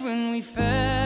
When we fell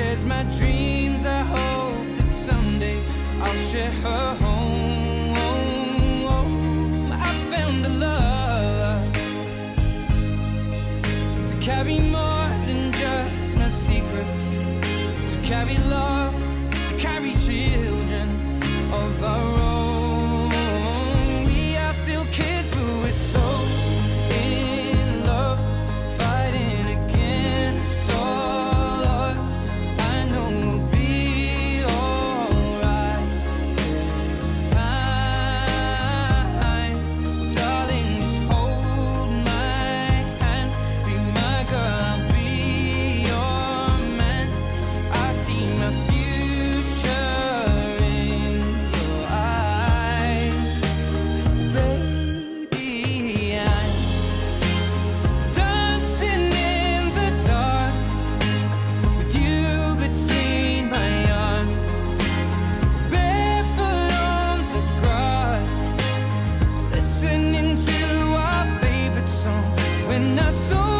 shares my dreams. I hope that someday I'll share her home. I found a love to carry more than just my secrets, to carry love, When I saw